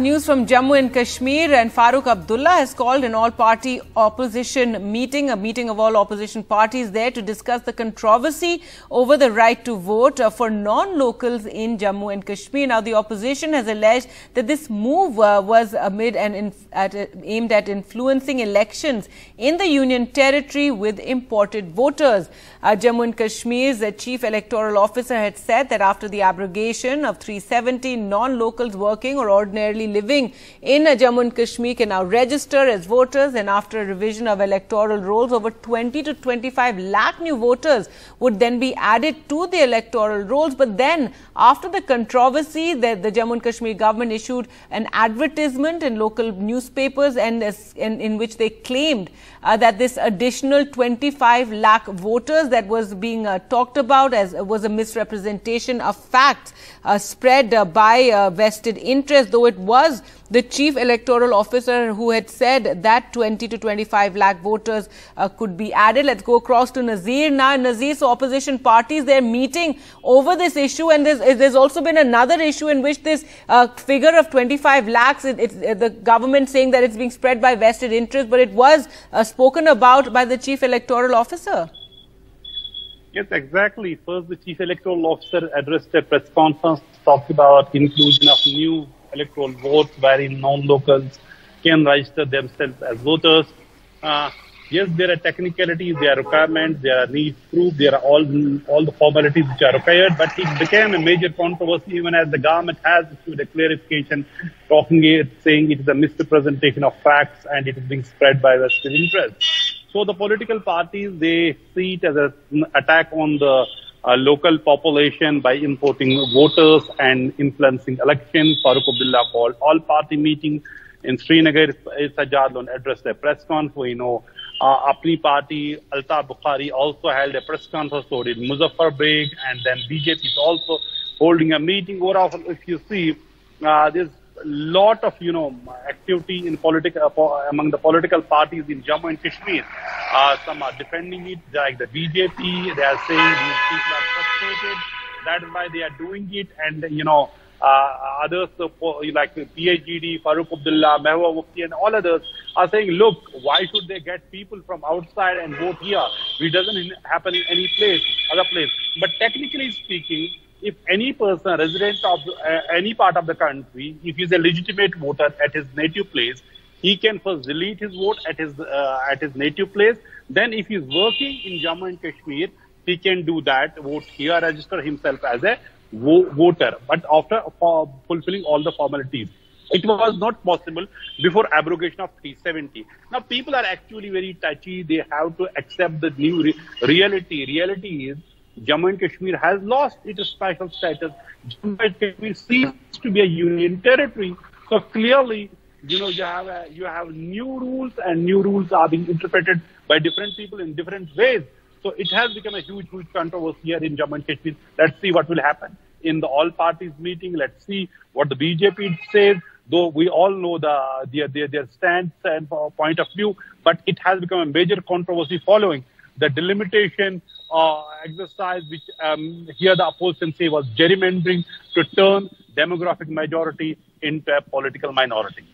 News from Jammu and Kashmir and Farooq Abdullah has called an all-party opposition meeting, a meeting of all opposition parties there to discuss the controversy over the right to vote uh, for non-locals in Jammu and Kashmir. Now, the opposition has alleged that this move uh, was amid and at, uh, aimed at influencing elections in the Union territory with imported voters. Uh, Jammu and Kashmir's uh, chief electoral officer had said that after the abrogation of 370 non-locals working or ordinarily living in Jammu and Kashmir can now register as voters and after a revision of electoral rolls, over 20 to 25 lakh new voters would then be added to the electoral rolls. But then after the controversy that the Jammu and Kashmir government issued an advertisement in local newspapers and, in, in which they claimed uh, that this additional 25 lakh voters that was being uh, talked about as uh, was a misrepresentation of facts uh, spread uh, by uh, vested interest, though it was the chief electoral officer who had said that 20 to 25 lakh voters uh, could be added. Let's go across to Nazir now. Nazir, so opposition parties, they're meeting over this issue and there's, there's also been another issue in which this uh, figure of 25 lakhs, it, it, the government saying that it's being spread by vested interest, but it was uh, spoken about by the chief electoral officer. Yes, exactly. First, the chief electoral officer addressed a press conference, talked about inclusion of new electoral votes wherein non-locals can register themselves as voters. Uh, yes, there are technicalities, there are requirements, there are needs proof, there are all all the formalities which are required. But it became a major controversy even as the government has issued a clarification, talking it, saying it is a misrepresentation of facts and it is being spread by vested interest. So the political parties, they see it as an attack on the uh, local population by importing voters and influencing elections. Farooq Abdullah called all party meeting in Srinagar. Sajjad addressed a press conference. We know uh, Apni party, Altaf Bukhari also held a press conference. So did Muzaffar Beg and then BJP is also holding a meeting. Overall, if you see, uh, there's lot of you know activity in political uh, among the political parties in Jammu and Kashmir. Uh, some are defending it, like the BJP. They are saying these people are frustrated. That is why they are doing it, and you know. Uh, others uh, like PDP, Farooq Abdullah, Mehbooba Mufti and all others are saying, look, why should they get people from outside and vote here? It doesn't happen in any place, other place. But technically speaking, if any person, resident of uh, any part of the country, if he's a legitimate voter at his native place, he can first delete his vote at his uh, at his native place. Then, if he's working in Jammu and Kashmir, he can do that, vote here, register himself as a vo- voter. But after fulfilling all the formalities, it was not possible before abrogation of 370. Now, people are actually very touchy. They have to accept the new re- reality. Reality is Jammu and Kashmir has lost its special status. Jammu and Kashmir seems to be a union territory. So clearly, you know, you have a, you have new rules, and new rules are being interpreted by different people in different ways. So it has become a huge, huge controversy here in Jammu and Kashmir. Let's see what will happen in the all parties meeting. Let's see what the BJP says. Though we all know the their their, their stance and point of view, but it has become a major controversy following the delimitation uh, exercise, which um, here the opposition say was gerrymandering to turn demographic majority into a political minority.